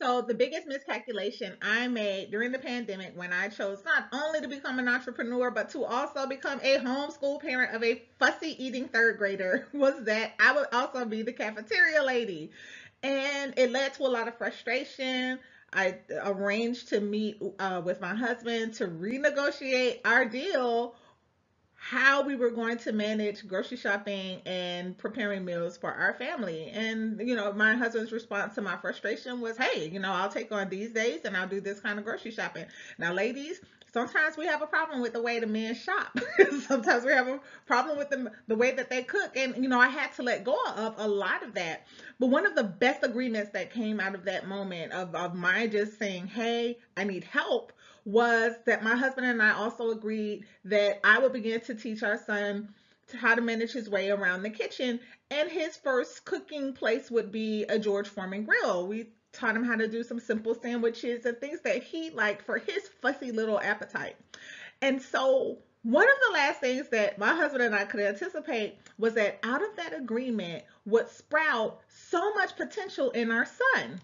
So the biggest miscalculation I made during the pandemic when I chose not only to become an entrepreneur, but to also become a homeschool parent of a fussy eating third grader was that I would also be the cafeteria lady. And it led to a lot of frustration. I arranged to meet uh, with my husband to renegotiate our deal how we were going to manage grocery shopping and preparing meals for our family. And, you know, my husband's response to my frustration was, hey, you know, I'll take on these days and I'll do this kind of grocery shopping. Now, ladies, sometimes we have a problem with the way the men shop. sometimes we have a problem with the, the way that they cook. And, you know, I had to let go of a lot of that. But one of the best agreements that came out of that moment of, of my just saying, hey, I need help was that my husband and I also agreed that I would begin to teach our son how to manage his way around the kitchen. And his first cooking place would be a George Foreman grill. We taught him how to do some simple sandwiches and things that he liked for his fussy little appetite. And so one of the last things that my husband and I could anticipate was that out of that agreement would sprout so much potential in our son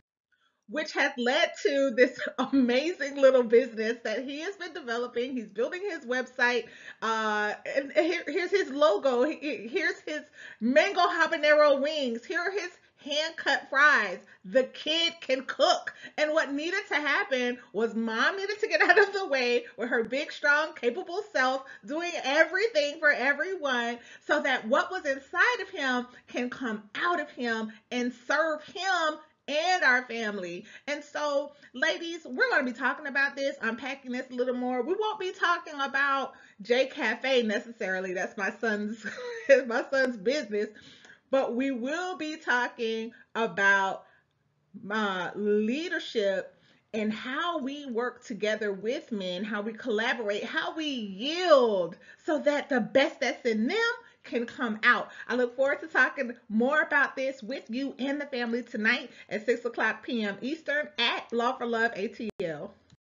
which has led to this amazing little business that he has been developing. He's building his website. Uh, and here, here's his logo. Here's his mango habanero wings. Here are his hand cut fries. The kid can cook. And what needed to happen was mom needed to get out of the way with her big, strong, capable self doing everything for everyone so that what was inside of him can come out of him and serve him and our family. And so, ladies, we're going to be talking about this, unpacking this a little more. We won't be talking about J Cafe necessarily. That's my son's my son's business, but we will be talking about uh, leadership and how we work together with men, how we collaborate, how we yield so that the best that's in them can come out. I look forward to talking more about this with you and the family tonight at 6 o'clock p.m. Eastern at Law for Love ATL.